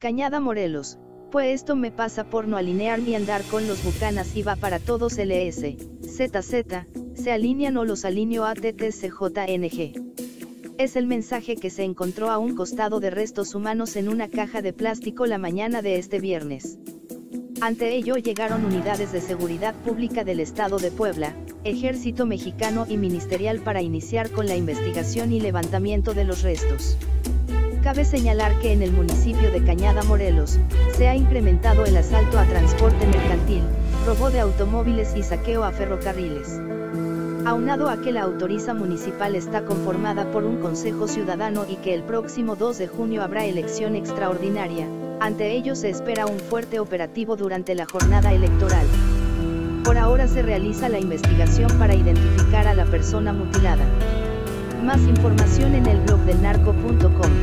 Cañada Morelos, pues esto me pasa por no alinear ni andar con los bucanas y va para todos LS, ZZ, se alinean o los alineo a. Es el mensaje que se encontró a un costado de restos humanos en una caja de plástico la mañana de este viernes. Ante ello llegaron unidades de seguridad pública del Estado de Puebla, Ejército Mexicano y Ministerial para iniciar con la investigación y levantamiento de los restos. Cabe señalar que en el municipio de Cañada Morelos, se ha incrementado el asalto a transporte mercantil, robo de automóviles y saqueo a ferrocarriles. Aunado a que la autoriza municipal está conformada por un Consejo Ciudadano y que el próximo 2 de junio habrá elección extraordinaria, ante ello se espera un fuerte operativo durante la jornada electoral. Por ahora se realiza la investigación para identificar a la persona mutilada. Más información en el blog del narco.com.